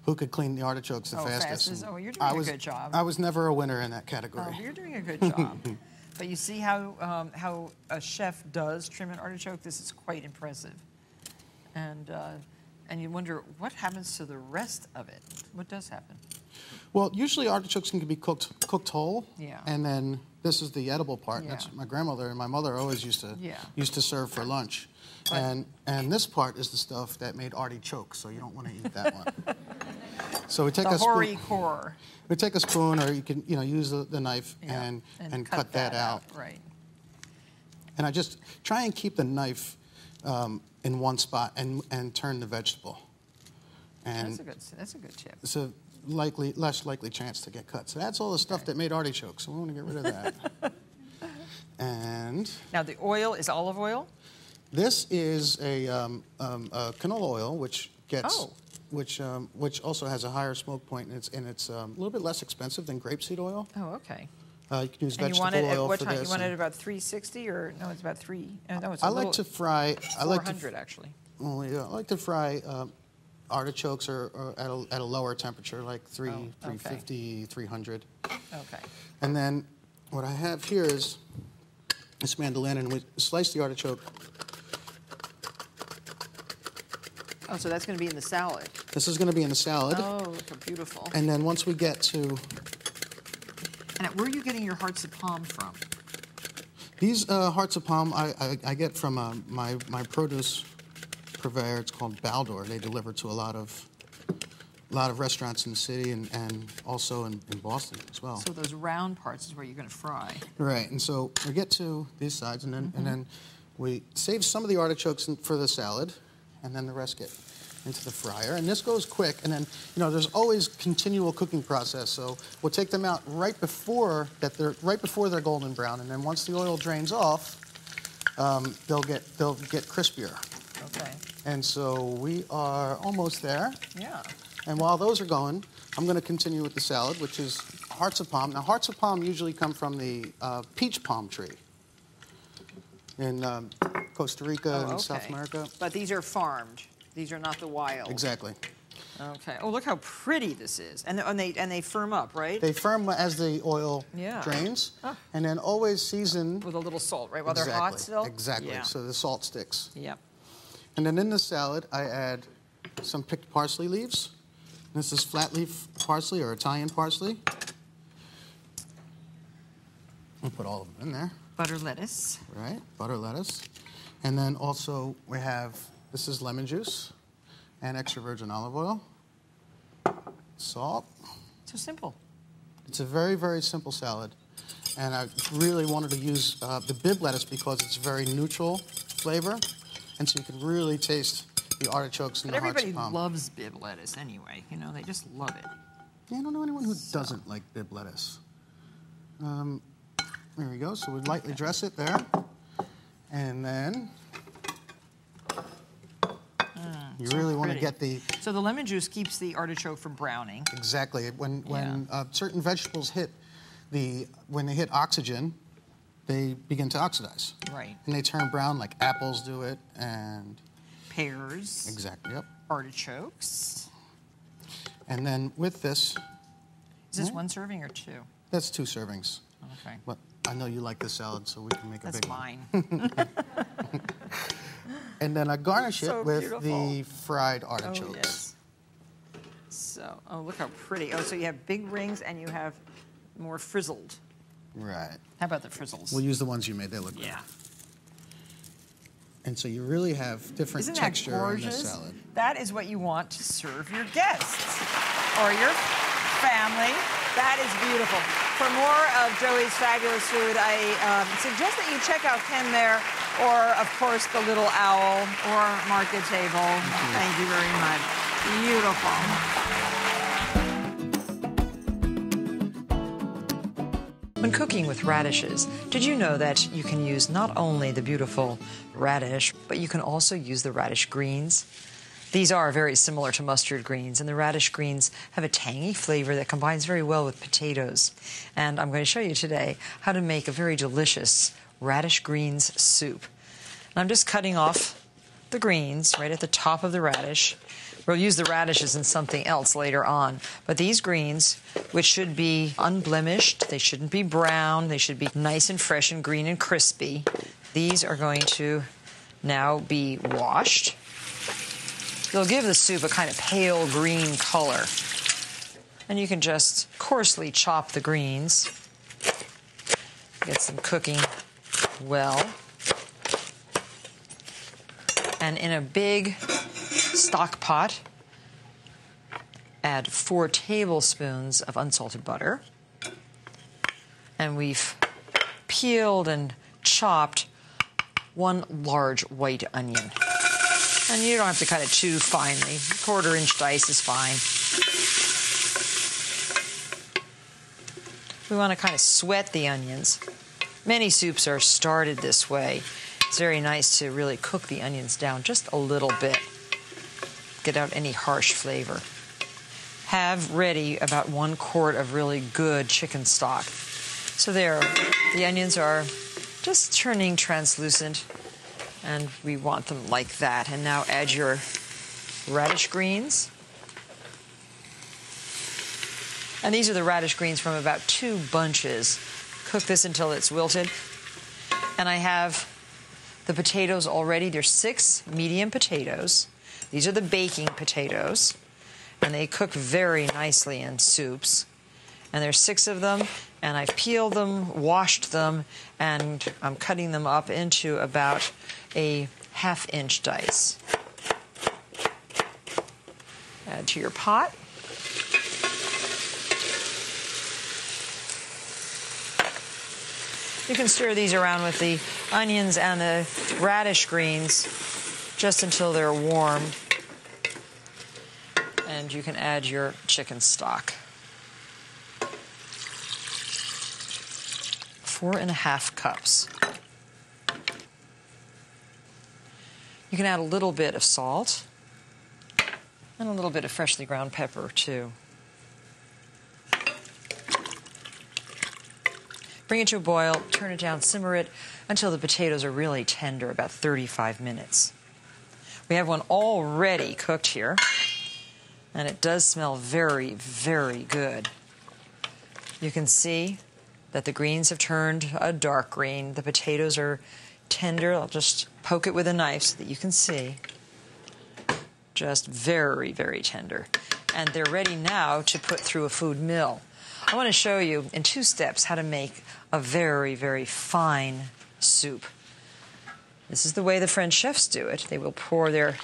Who could clean the artichokes the Oh, fastest? fastest. Oh, you're I doing a was, good job. I was never a winner in that category. Oh, you're doing a good job. but you see how um, how a chef does trim an artichoke. This is quite impressive. And uh, and you wonder what happens to the rest of it. What does happen? Well, usually artichokes can be cooked cooked whole. Yeah. And then this is the edible part. That's Yeah. my grandmother and my mother always used to Yeah. used to serve for lunch. But- and and this part is the stuff that made artichoke, so you don't want to eat that one. So we take The a hoary spoon. core. We take a spoon, or you can you know use the, the knife Yeah, and and, cut, that that out. Right. And I just try and keep the knife um, in one spot and, and turn the vegetable. And That's a good, that's a good tip. a likely, less likely chance to get cut. So that's all the stuff that made artichokes. So we want to get rid of that. and Now, the oil is olive oil? this is a, um, um, a canola oil, which gets, Oh. which, um, which also has a higher smoke point, and it's, and it's um, a little bit less expensive than grapeseed oil. Oh, okay. Uh, you can use And you vegetable want it at oil what for time? this. You want it at about 360 or, no, it's about 3, uh, no, it's a I like little- to fry. I like to 400, actually. Well, yeah, I like to fry um, artichokes are, or at, a, at a lower temperature, like three, Oh, okay. 350, 300. Okay. And then what I have here is this mandolin, and we slice the artichoke. Oh, so that's going to be in the salad. This is going to be in the salad. Oh, beautiful. And then once we get to And where are you getting your hearts of palm from? these uh, hearts of palm, I, I, I get from uh, my, my produce It's called Baldor. They deliver to a lot of a lot of restaurants in the city and, and also in, in Boston as well. So those round parts is where you're going to fry. Right, and so we get to these sides, and then Mm-hmm. and then we save some of the artichokes in- for the salad, and then the rest get into the fryer. And this goes quick, and then you know there's always continual cooking process. So we'll take them out right before that they're right before they're golden brown, and then once the oil drains off, um, they'll get they'll get crispier. Okay. And so we are almost there. Yeah. And while those are going, I'm going to continue with the salad, which is hearts of palm. Now, hearts of palm usually come from the uh, peach palm tree in um, Costa Rica Oh, and South. America. But these are farmed. These are not the wild. Exactly. Okay. Oh, look how pretty this is. And, and they and they firm up, right? They firm as the oil Yeah. drains, Ah. and then always season. With a little salt, right? While exactly, they're hot still. Exactly. Yeah. So the salt sticks. Yep. And then in the salad, I add some picked parsley leaves. This is flat leaf parsley or Italian parsley. We'll put all of them in there. Butter lettuce. right? Butter lettuce. And then also we have, this is lemon juice and extra virgin olive oil, salt. So simple. It's a very, very simple salad. And I really wanted to use uh, the Bibb lettuce because it's very neutral flavor. And so you can really taste the artichokes and But the hearts everybody of palm. loves Bibb lettuce anyway. You know, they just love it. Yeah, I don't know anyone who doesn't like Bibb lettuce. Um, there we go. So we lightly dress it there. And then you really want to Mm, get the So the lemon juice keeps the artichoke from browning. exactly when when Yeah. uh, certain vegetables hit the when they hit oxygen, they begin to oxidize Right. and they turn brown like apples do it and Pears. exactly yep. Artichokes. And then with this, Is this one serving or two? that's two servings. Okay. But I know you like the salad, so we can make a That's big one. mine. And then I garnish So it with beautiful. the fried artichokes. oh, artichokes. yes. So, oh, look how pretty. Oh, so you have big rings and you have more frizzled. Right. How about the frizzles? We'll use the ones you made. They look good. yeah. And so you really have different Isn't texture in gorgeous? this salad. That is what you want to serve your guests or your family. That is beautiful. For more of Joey's fabulous food, I um, suggest that you check out Kenmare, or of course the Little Owl, or Market Table. Thank you very much. Beautiful. When cooking with radishes, did you know that you can use not only the beautiful radish, but you can also use the radish greens? These are very similar to mustard greens, and the radish greens have a tangy flavor that combines very well with potatoes. And I'm going to show you today how to make a very delicious radish greens soup. And I'm just cutting off the greens right at the top of the radish. We'll use the radishes in something else later on. But these greens, which should be unblemished, they shouldn't be brown, they should be nice and fresh and green and crispy. These are going to now be washed. They'll give the soup a kind of pale green color. And you can just coarsely chop the greens. Get some cooking well. And in a big stock pot, add four tablespoons of unsalted butter. And we've peeled and chopped one large white onion. And you don't have to cut it too finely. Quarter inch dice is fine. We want to kind of sweat the onions. Many soups are started this way. It's very nice to really cook the onions down just a little bit, get out any harsh flavor. Have ready about one quart of really good chicken stock. So there, the onions are just turning translucent, and we want them like that. And now add your radish greens. And these are the radish greens from about two bunches. Cook this until it's wilted. And I have the potatoes already. There's six medium potatoes. These are the baking potatoes. And they cook very nicely in soups. And there's six of them. And I've peeled them, washed them, and I'm cutting them up into about a half inch dice. Add to your pot. You can stir these around with the onions and the radish greens just until they're warm. And you can add your chicken stock. Four and a half cups. You can add a little bit of salt and a little bit of freshly ground pepper, too. Bring it to a boil, turn it down, simmer it until the potatoes are really tender, about 35 minutes. We have one already cooked here, and it does smell very, very good. You can see that the greens have turned a dark green. The potatoes are tender. I'll just poke it with a knife so that you can see. Just very, very tender. And they're ready now to put through a food mill. I want to show you in two steps how to make a very, very fine soup. This is the way the French chefs do it. They will pour their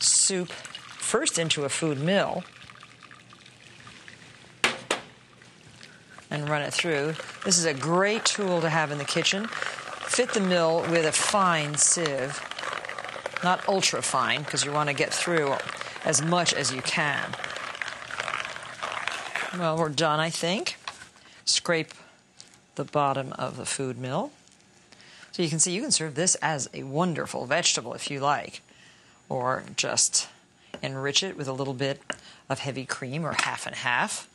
soup first into a food mill and run it through. This is a great tool to have in the kitchen. Fit the mill with a fine sieve, not ultra fine, because you want to get through as much as you can. Well, we're done, I think. Scrape the bottom of the food mill. So you can see you can serve this as a wonderful vegetable if you like, or just enrich it with a little bit of heavy cream or half and half.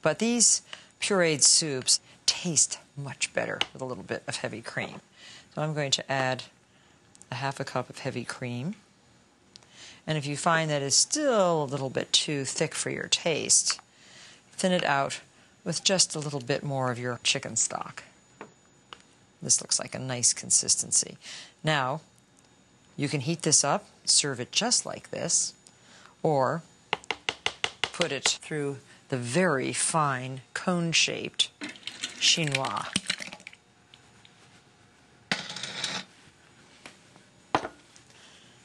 But these pureed soups taste much better with a little bit of heavy cream. So I'm going to add a half a cup of heavy cream. And if you find that it's still a little bit too thick for your taste, thin it out with just a little bit more of your chicken stock. This looks like a nice consistency. Now, you can heat this up, serve it just like this, or put it through the very fine cone shaped chinois.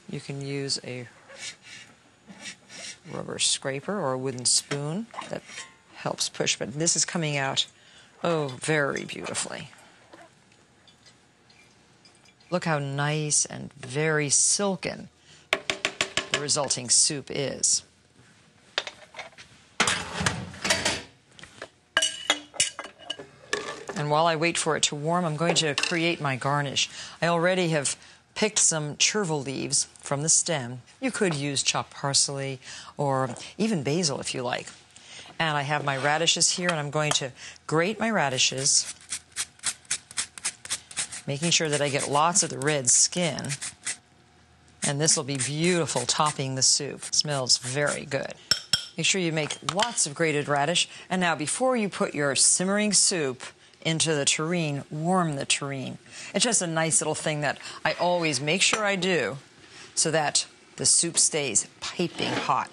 You can use a rubber scraper or a wooden spoon that helps push, but this is coming out, oh, very beautifully. Look how nice and very silken the resulting soup is. And while I wait for it to warm, I'm going to create my garnish. I already have picked some chervil leaves from the stem. You could use chopped parsley or even basil if you like. And I have my radishes here, and I'm going to grate my radishes, making sure that I get lots of the red skin. And this will be beautiful topping the soup. Smells very good. Make sure you make lots of grated radish. And now, before you put your simmering soup into the tureen, warm the tureen. It's just a nice little thing that I always make sure I do so that the soup stays piping hot.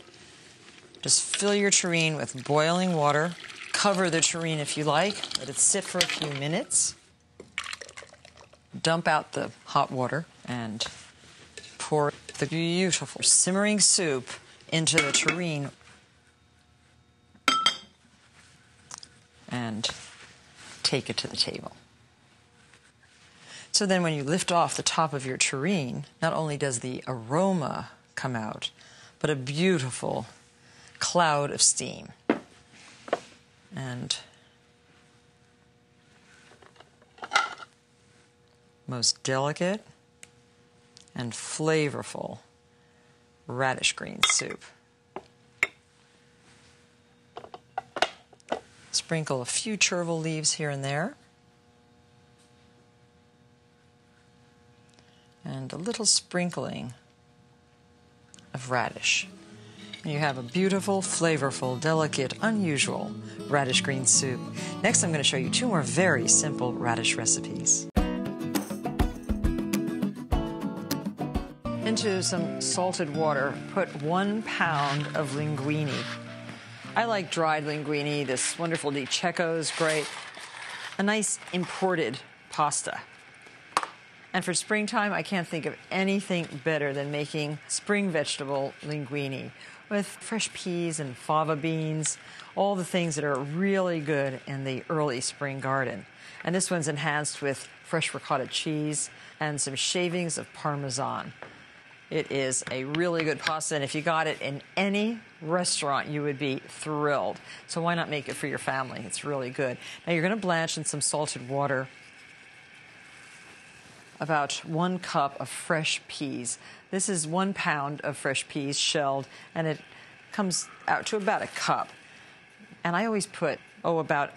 Just fill your tureen with boiling water. Cover the tureen if you like. Let it sit for a few minutes. Dump out the hot water and pour the beautiful simmering soup into the tureen. And take it to the table. So then when you lift off the top of your tureen, not only does the aroma come out, but a beautiful cloud of steam. And most delicate and flavorful radish green soup. Sprinkle a few chervil leaves here and there. And a little sprinkling of radish. And you have a beautiful, flavorful, delicate, unusual radish green soup. Next, I'm going to show you two more very simple radish recipes. Into some salted water, put one pound of linguine. I like dried linguine. This wonderful De Cecco is great. A nice imported pasta. And for springtime, I can't think of anything better than making spring vegetable linguine with fresh peas and fava beans, all the things that are really good in the early spring garden. And this one's enhanced with fresh ricotta cheese and some shavings of parmesan. It is a really good pasta, and if you got it in any restaurant, you would be thrilled. So why not make it for your family? It's really good. Now you're going to blanch in some salted water about one cup of fresh peas. This is one pound of fresh peas shelled, and it comes out to about a cup. And I always put, oh, about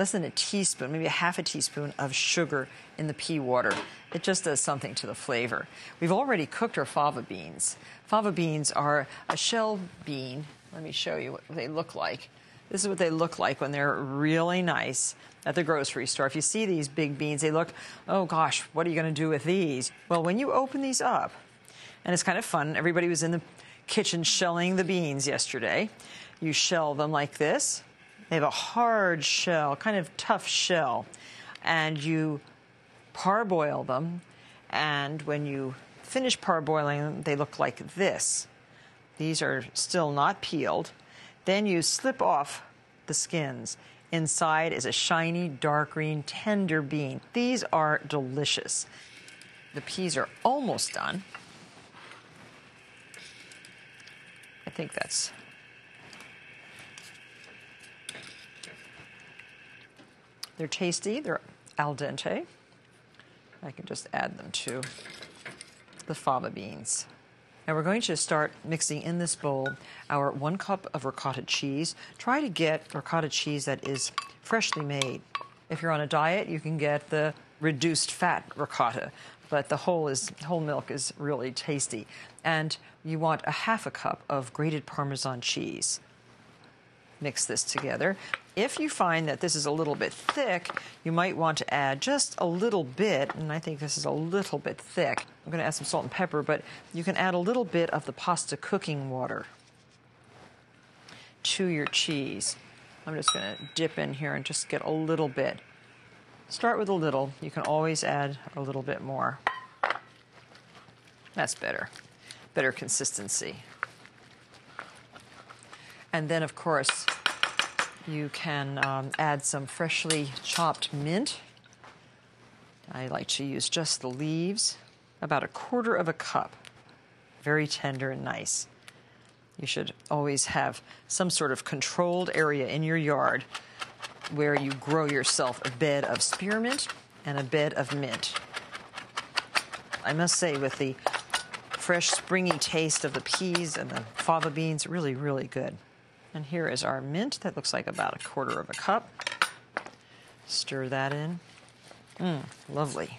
less than a teaspoon, maybe a half a teaspoon of sugar in the pea water. It just does something to the flavor. We've already cooked our fava beans. Fava beans are a shell bean. Let me show you what they look like. This is what they look like when they're really nice at the grocery store. If you see these big beans, they look, oh gosh, what are you going to do with these? Well, when you open these up, and it's kind of fun, everybody was in the kitchen shelling the beans yesterday. You shell them like this. They have a hard shell, kind of tough shell, and you parboil them. And when you finish parboiling them, they look like this. These are still not peeled. Then you slip off the skins. Inside is a shiny, dark green, tender bean. These are delicious. The peas are almost done. I think that's They're tasty, they're al dente. I can just add them to the fava beans. Now we're going to start mixing in this bowl our one cup of ricotta cheese. Try to get ricotta cheese that is freshly made. If you're on a diet, you can get the reduced fat ricotta, but the whole is whole milk is really tasty. And you want a half a cup of grated Parmesan cheese mix this together. If you find that this is a little bit thick, you might want to add just a little bit, and I think this is a little bit thick. I'm going to add some salt and pepper, but you can add a little bit of the pasta cooking water to your cheese. I'm just going to dip in here and just get a little bit. Start with a little. You can always add a little bit more. That's better. Better consistency. And then, of course, you can um, add some freshly chopped mint. I like to use just the leaves, about a quarter of a cup. Very tender and nice. You should always have some sort of controlled area in your yard where you grow yourself a bed of spearmint and a bed of mint. I must say, with the fresh, springy taste of the peas and the fava beans, really, really good. And here is our mint that looks like about a quarter of a cup. Stir that in. Mmm, lovely.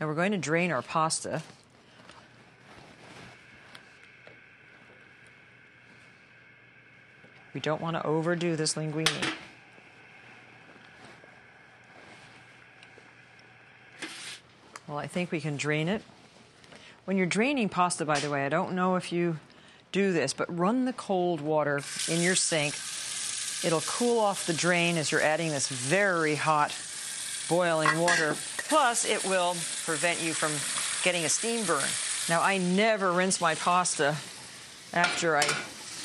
Now we're going to drain our pasta. We don't want to overdo this linguine. Well, I think we can drain it. When you're draining pasta, by the way, I don't know if you do this, but run the cold water in your sink. It'll cool off the drain as you're adding this very hot boiling water. Plus, it will prevent you from getting a steam burn. Now, I never rinse my pasta after I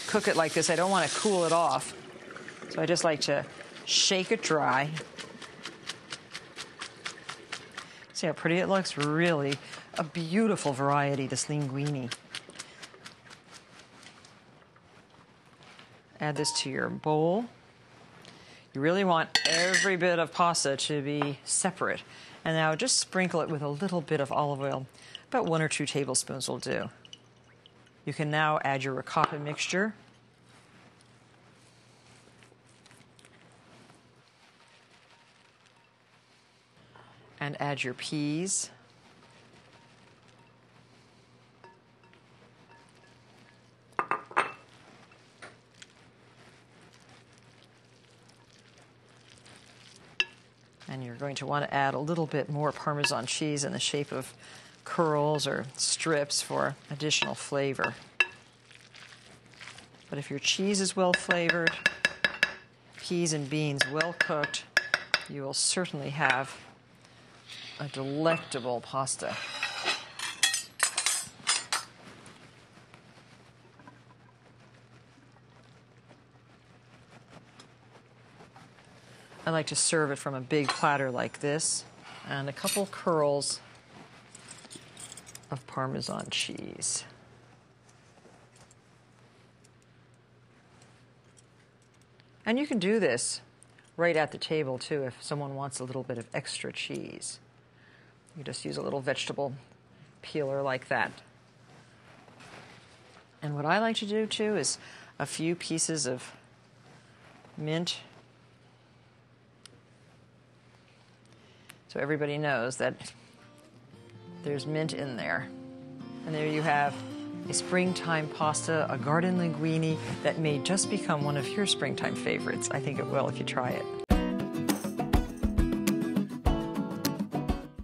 cook it like this. I don't want to cool it off. So I just like to shake it dry. See how pretty it looks? Really a beautiful variety, this linguine. Add this to your bowl. You really want every bit of pasta to be separate. And now just sprinkle it with a little bit of olive oil. About one or two tablespoons will do. You can now add your ricotta mixture. And add your peas. And you're going to want to add a little bit more Parmesan cheese in the shape of curls or strips for additional flavor. But if your cheese is well flavored, peas and beans well cooked, you will certainly have a delectable pasta. I like to serve it from a big platter like this and a couple curls of Parmesan cheese. And you can do this right at the table too if someone wants a little bit of extra cheese. You just use a little vegetable peeler like that. And what I like to do too is a few pieces of mint. So everybody knows that there's mint in there. And there you have a springtime pasta, a garden linguine that may just become one of your springtime favorites. I think it will if you try it.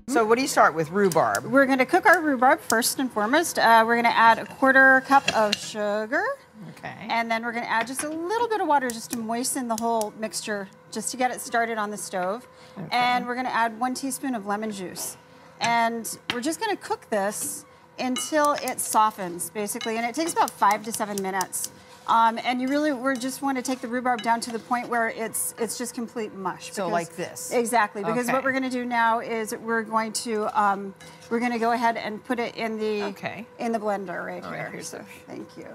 So, what do you start with? Rhubarb. We're going to cook our rhubarb first and foremost. Uh, we're going to add a quarter cup of sugar. Okay. And then we're going to add just a little bit of water just to moisten the whole mixture, just to get it started on the stove. Okay. And we're going to add one teaspoon of lemon juice. And we're just going to cook this until it softens, basically. And it takes about five to seven minutes. Um, and you really, we just want to take the rhubarb down to the point where it's it's just complete mush. So because- like this? Exactly, because Okay. what we're going to do now is we're going to um, we're going to go ahead and put it in the Okay. in the blender right All right, here. here's So thank you.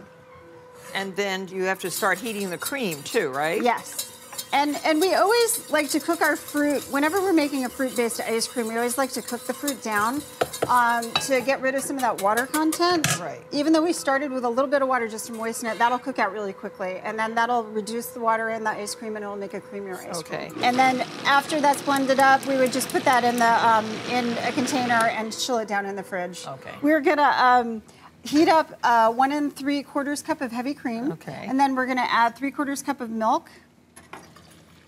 And then you have to start heating the cream too, right? Yes. And and we always like to cook our fruit whenever we're making a fruit-based ice cream. We always like to cook the fruit down um, to get rid of some of that water content. Right. Even though we started with a little bit of water just to moisten it, that'll cook out really quickly, and then that'll reduce the water in the ice cream, and it'll make a creamier ice cream. Okay. cream. And then after that's blended up, we would just put that in the um, in a container and chill it down in the fridge. Okay. We're gonna. Um, Heat up uh, one and three quarters cup of heavy cream. Okay. And then we're gonna add three quarters cup of milk.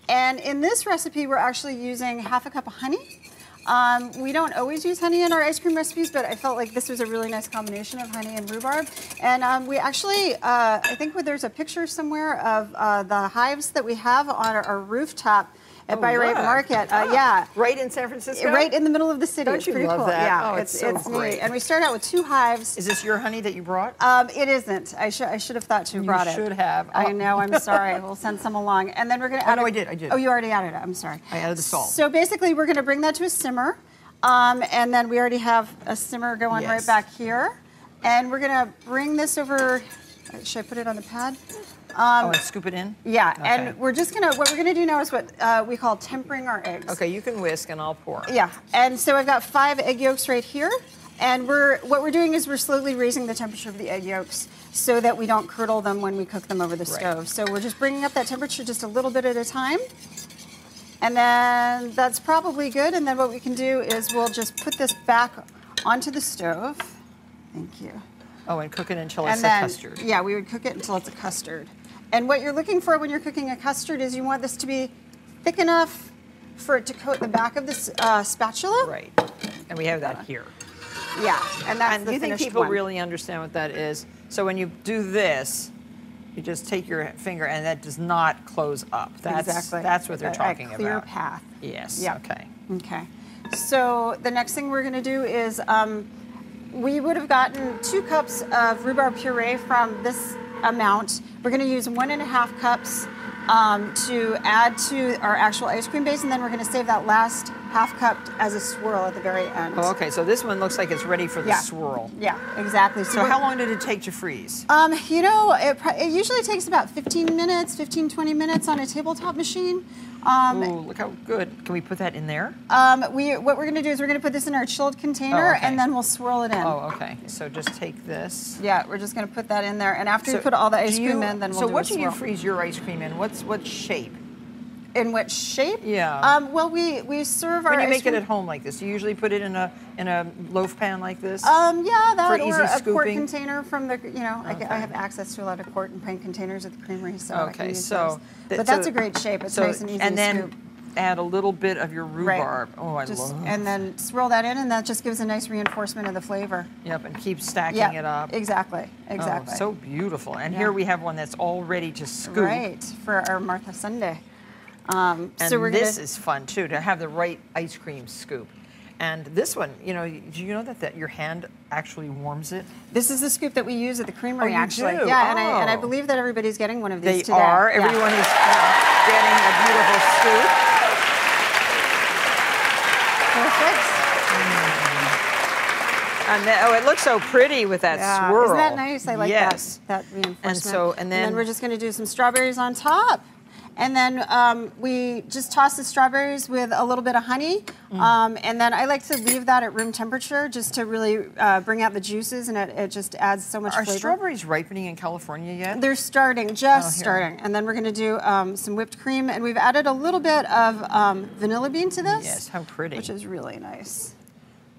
And in this recipe, we're actually using half a cup of honey. Um, we don't always use honey in our ice cream recipes, but I felt like this was a really nice combination of honey and rhubarb. And um, we actually, uh, I think there's a picture somewhere of uh, the hives that we have on our, our rooftop at Oh, Bi-Rite look. Market. Uh, Oh, yeah. Right in San Francisco? Right in the middle of the city. Don't it's you pretty love cool. that? Yeah, Oh, it's so it's great. neat. And we start out with two hives. Is this your honey that you brought? Um, it isn't. I should I should have thought to have You brought it. should have. I Oh. know. I'm sorry. We'll send some along, and then we're gonna. Oh, add no, a- I did, I did. Oh, you already added it. I'm sorry. I added the salt. So basically, we're gonna bring that to a simmer, um, and then we already have a simmer going right back here, and we're gonna bring this over. Should I put it on the pad? Um, oh, and scoop it in? Yeah, Okay. and we're just gonna. What we're gonna do now is what uh, we call tempering our eggs. Okay, you can whisk and I'll pour. Yeah, and so I've got five egg yolks right here, and we're what we're doing is we're slowly raising the temperature of the egg yolks so that we don't curdle them when we cook them over the Right. stove. So we're just bringing up that temperature just a little bit at a time, and then that's probably good. And then what we can do is we'll just put this back onto the stove. Thank you. Oh, and cook it until it's and a then custard. yeah, we would cook it until it's a custard. And what you're looking for when you're cooking a custard is you want this to be thick enough for it to coat the back of this uh, spatula. Right. And we have that here. Yeah, and that's And the do you think people one. really understand what that is? So when you do this, you just take your finger and that does not close up. That's, exactly. That's what they're A- talking a clear about. path. Yes. Yeah. Okay. Okay. So the next thing we're going to do is um, we would have gotten two cups of rhubarb puree from this amount. We're going to use one and a half cups um, to add to our actual ice cream base, and then we're going to save that last half cup as a swirl at the very end. Oh, okay, so this one looks like it's ready for the Yeah. swirl. Yeah, exactly. So we're- how long did it take to freeze? Um, you know, it, it usually takes about 15 minutes, 15, 20 minutes on a tabletop machine. Um, Ooh, look how good. Can we put that in there? um, we, what we're going to do is we're going to put this in our chilled container, Oh, okay. and then we'll swirl it in. Oh, okay. So just take this. Yeah, we're just going to put that in there, and after So we put all the ice cream you- in, then we'll So do what a do you freeze your ice cream in? What's what shape? In what shape? Yeah. Um, well, we we serve our When you make it at home like this, you usually put it in a in a loaf pan like this. Um, yeah, that For or easy a quart container from the, you know, I, Okay. I have access to a lot of quart and pint containers at the creamery, so I can okay, use so those. th- But that's a great shape. It's so- nice and easy and to then scoop. add a little bit of your rhubarb. Oh, I Just- love. And then swirl that in, and that just gives a nice reinforcement of the flavor. Yep, and keep stacking Yeah, it up. exactly, exactly. Oh, so beautiful. And Yeah. here we have one that's all ready to scoop. Right for our Martha sundae. Um, And so we're this gonna, is fun too to have the right ice cream scoop. And this one, you know, do you know that, that your hand actually warms it? This is the scoop that we use at the creamery, Oh, actually. do? Yeah, and I and I Oh. believe that everybody's getting one of They these today. are. Yeah. Everyone is getting a beautiful scoop. perfect. And then, oh, it looks so pretty with that Yeah. swirl. Isn't that nice? I like yes. that, that reinforcement. And so, and then, and then, we're just going to do some strawberries on top. And then um, we just toss the strawberries with a little bit of honey. Mm. Um, and then I like to leave that at room temperature just to really uh, bring out the juices and it, it just adds so much are flavor. strawberries ripening in California yet? They're starting, just Oh, starting. And then we're going to do um, some whipped cream. And we've added a little bit of um, vanilla bean to this. Yes, how pretty. Which is really nice.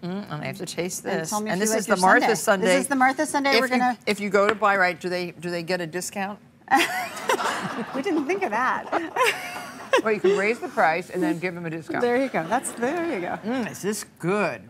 and I have to taste And this. me if this is the Martha sundae. Sunday. This is the Martha sundae. If We're you, gonna. if you go to Bi-Rite, do they do they get a discount? We didn't think of that. Well, you can raise the price and then give them a discount. there you go. That's there you go. Mm, is this good?